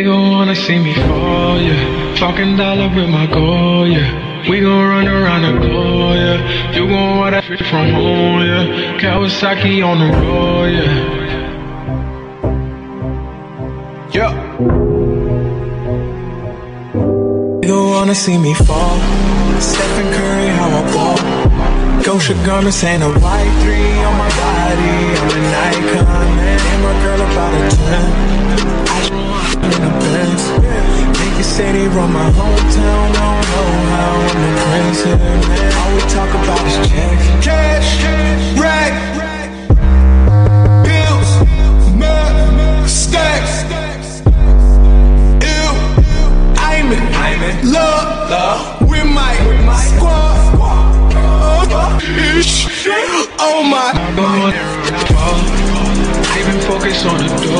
wanna see me fall, yeah. Fucking dollar with my goal, yeah. We gon' run around the globe, yeah. You gon' want that shit from home, yeah. Kawasaki on the road, yeah. Yeah. You wanna see me fall. Stephen Curry, how I ball. Gosha garments ain't a white three on my body. I'm an icon, man. And my girl about a They run my hometown. Don't know how I'm the man. All we talk about is checks. Cash, rag, bills, mad, stacks. Ew, I'm in, I'm in love, love with my, with my squad. Oh my. I've been focused on the door.